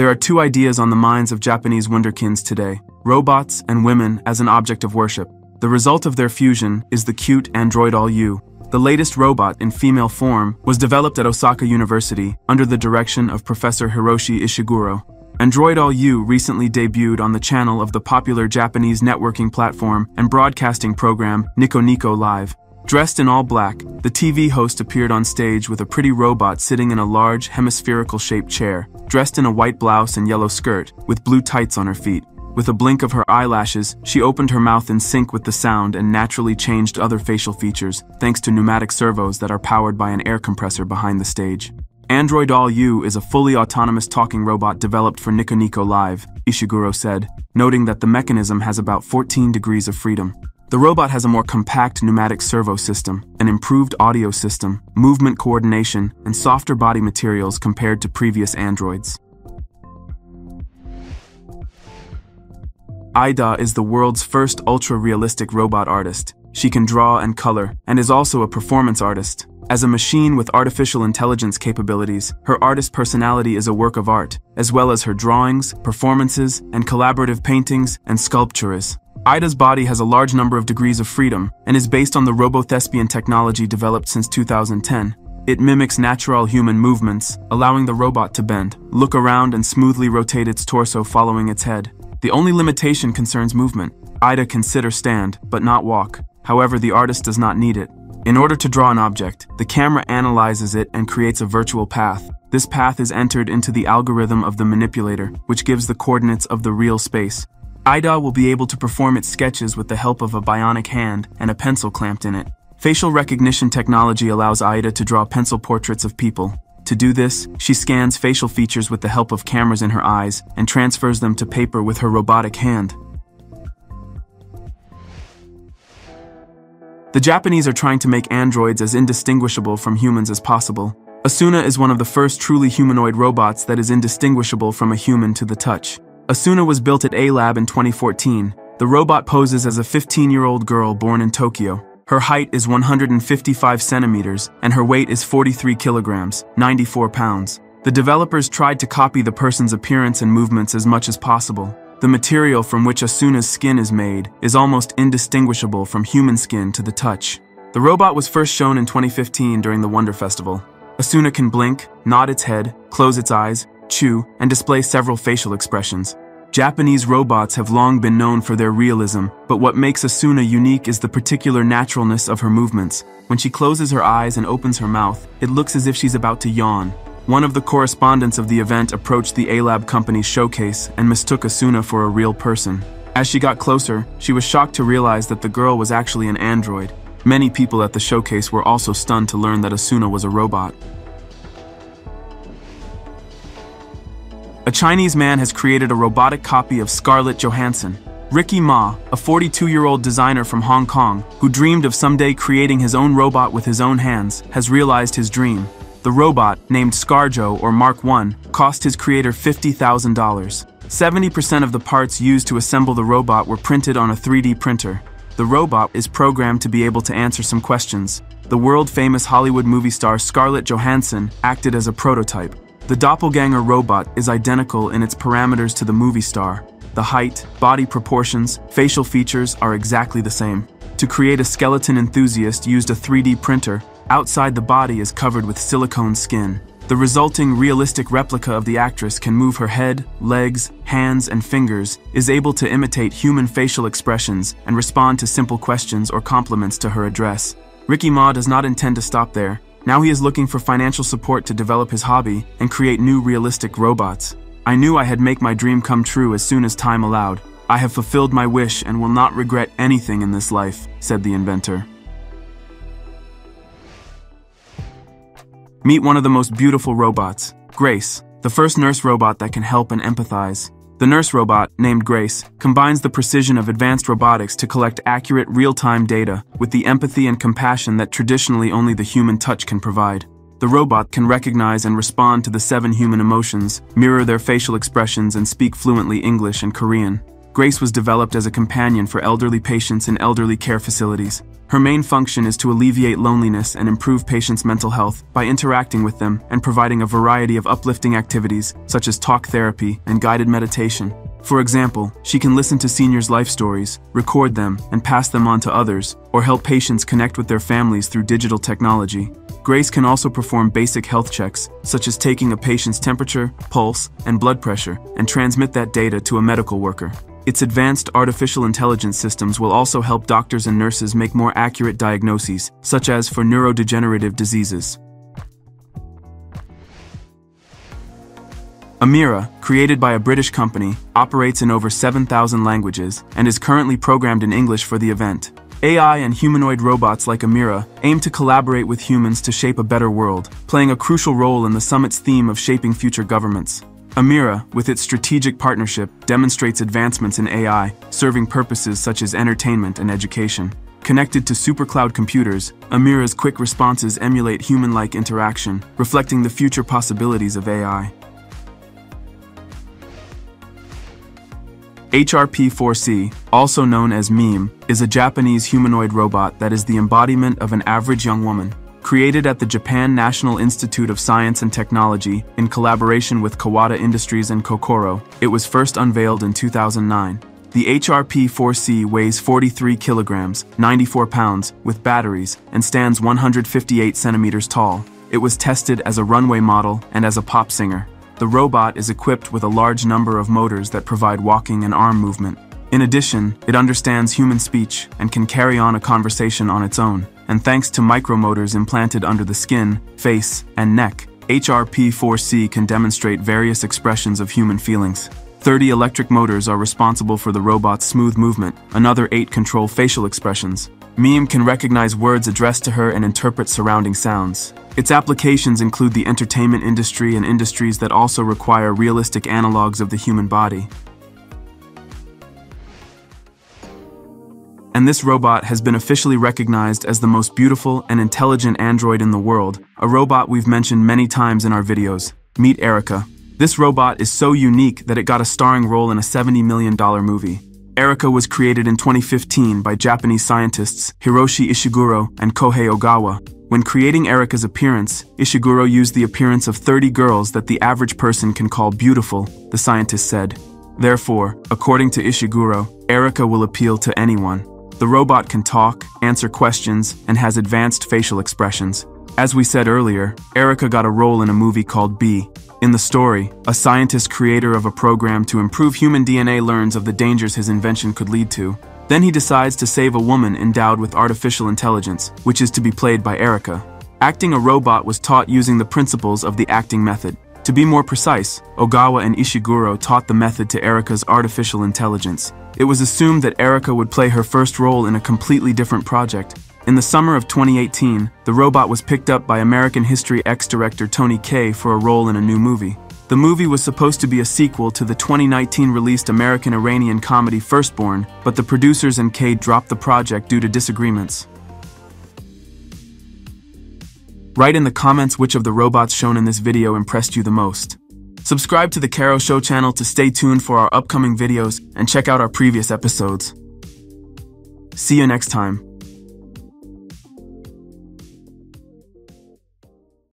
There are two ideas on the minds of Japanese wunderkinds today robots and women as an object of worship. The result of their fusion is the cute Android All You. The latest robot in female form was developed at Osaka University under the direction of Professor Hiroshi Ishiguro. Android All You recently debuted on the channel of the popular Japanese networking platform and broadcasting program Nico Nico Live. Dressed in all black, the TV host appeared on stage with a pretty robot sitting in a large, hemispherical shaped chair, dressed in a white blouse and yellow skirt, with blue tights on her feet. With a blink of her eyelashes, she opened her mouth in sync with the sound and naturally changed other facial features, thanks to pneumatic servos that are powered by an air compressor behind the stage. Android All U is a fully autonomous talking robot developed for Nico Nico Live, Ishiguro said, noting that the mechanism has about 14 degrees of freedom. The robot has a more compact pneumatic servo system, an improved audio system, movement coordination, and softer body materials compared to previous androids. Aida is the world's first ultra-realistic robot artist. She can draw and color, and is also a performance artist. As a machine with artificial intelligence capabilities, her artist personality is a work of art, as well as her drawings, performances, and collaborative paintings and sculptures. Aida's body has a large number of degrees of freedom and is based on the RoboThespian technology developed since 2010. It mimics natural human movements, allowing the robot to bend, look around, and smoothly rotate its torso following its head. The only limitation concerns movement. Ida can sit or stand, but not walk. However, the artist does not need it. In order to draw an object, the camera analyzes it and creates a virtual path. This path is entered into the algorithm of the manipulator, which gives the coordinates of the real space. Aida will be able to perform its sketches with the help of a bionic hand and a pencil clamped in it. Facial recognition technology allows Aida to draw pencil portraits of people. To do this, she scans facial features with the help of cameras in her eyes and transfers them to paper with her robotic hand. The Japanese are trying to make androids as indistinguishable from humans as possible. Asuna is one of the first truly humanoid robots that is indistinguishable from a human to the touch. Asuna was built at A-Lab in 2014. The robot poses as a 15-year-old girl born in Tokyo. Her height is 155 centimeters, and her weight is 43 kilograms, 94 pounds. The developers tried to copy the person's appearance and movements as much as possible. The material from which Asuna's skin is made is almost indistinguishable from human skin to the touch. The robot was first shown in 2015 during the Wonder Festival. Asuna can blink, nod its head, close its eyes, chew, and display several facial expressions. Japanese robots have long been known for their realism, but what makes Asuna unique is the particular naturalness of her movements. When she closes her eyes and opens her mouth, it looks as if she's about to yawn, one of the correspondents of the event approached the A-Lab company's showcase and mistook Asuna for a real person. As she got closer, she was shocked to realize that the girl was actually an android. Many people at the showcase were also stunned to learn that Asuna was a robot. A Chinese man has created a robotic copy of Scarlett Johansson. Ricky Ma, a 42-year-old designer from Hong Kong, who dreamed of someday creating his own robot with his own hands, has realized his dream. The robot, named Scarjo or Mark 1, cost his creator $50,000. 70% of the parts used to assemble the robot were printed on a 3D printer. The robot is programmed to be able to answer some questions. The world-famous Hollywood movie star Scarlett Johansson acted as a prototype. The doppelganger robot is identical in its parameters to the movie star. The height, body proportions, facial features are exactly the same. To create a skeleton enthusiast used a 3D printer Outside the body is covered with silicone skin. The resulting realistic replica of the actress can move her head, legs, hands, and fingers, is able to imitate human facial expressions, and respond to simple questions or compliments to her address. Ricky Ma does not intend to stop there. Now he is looking for financial support to develop his hobby and create new realistic robots. I knew I had make my dream come true as soon as time allowed. I have fulfilled my wish and will not regret anything in this life, said the inventor. Meet one of the most beautiful robots, Grace, the first nurse robot that can help and empathize. The nurse robot, named Grace, combines the precision of advanced robotics to collect accurate real-time data with the empathy and compassion that traditionally only the human touch can provide. The robot can recognize and respond to the seven human emotions, mirror their facial expressions, and speak fluently English and Korean. Grace was developed as a companion for elderly patients in elderly care facilities. Her main function is to alleviate loneliness and improve patients' mental health by interacting with them and providing a variety of uplifting activities, such as talk therapy and guided meditation. For example, she can listen to seniors' life stories, record them, and pass them on to others, or help patients connect with their families through digital technology. Grace can also perform basic health checks, such as taking a patient's temperature, pulse, and blood pressure, and transmit that data to a medical worker. Its advanced artificial intelligence systems will also help doctors and nurses make more accurate diagnoses, such as for neurodegenerative diseases. Amira, created by a British company, operates in over 7,000 languages and is currently programmed in English for the event. AI and humanoid robots like Amira aim to collaborate with humans to shape a better world, playing a crucial role in the summit's theme of shaping future governments. Amira, with its strategic partnership, demonstrates advancements in AI, serving purposes such as entertainment and education. Connected to supercloud computers, Amira's quick responses emulate human-like interaction, reflecting the future possibilities of AI. HRP-4C, also known as Miim, is a Japanese humanoid robot that is the embodiment of an average young woman. Created at the Japan National Institute of Science and Technology in collaboration with Kawada Industries and Kokoro, it was first unveiled in 2009. The HRP-4C weighs 43 kilograms, 94 pounds, with batteries, and stands 158 centimeters tall. It was tested as a runway model and as a pop singer. The robot is equipped with a large number of motors that provide walking and arm movement. In addition, it understands human speech and can carry on a conversation on its own and thanks to micromotors implanted under the skin, face, and neck, HRP-4C can demonstrate various expressions of human feelings. 30 electric motors are responsible for the robot's smooth movement, another 8 control facial expressions. Miim can recognize words addressed to her and interpret surrounding sounds. Its applications include the entertainment industry and industries that also require realistic analogs of the human body. And this robot has been officially recognized as the most beautiful and intelligent android in the world, a robot we've mentioned many times in our videos. Meet Erica. This robot is so unique that it got a starring role in a $70 million movie. Erica was created in 2015 by Japanese scientists Hiroshi Ishiguro and Kohei Ogawa. When creating Erica's appearance, Ishiguro used the appearance of 30 girls that the average person can call beautiful, the scientist said. Therefore, according to Ishiguro, Erica will appeal to anyone. The robot can talk, answer questions, and has advanced facial expressions. As we said earlier, Erica got a role in a movie called B. In the story, a scientist creator of a program to improve human DNA learns of the dangers his invention could lead to. Then he decides to save a woman endowed with artificial intelligence, which is to be played by Erica. Acting a robot was taught using the principles of the acting method. To be more precise, Ogawa and Ishiguro taught the method to Erica's artificial intelligence. It was assumed that Erica would play her first role in a completely different project. In the summer of 2018, the robot was picked up by American History X director Tony Kaye for a role in a new movie. The movie was supposed to be a sequel to the 2019 released American-Iranian comedy Firstborn, but the producers and Kaye dropped the project due to disagreements. Write in the comments which of the robots shown in this video impressed you the most. Subscribe to the Carros Show channel to stay tuned for our upcoming videos and check out our previous episodes. See you next time.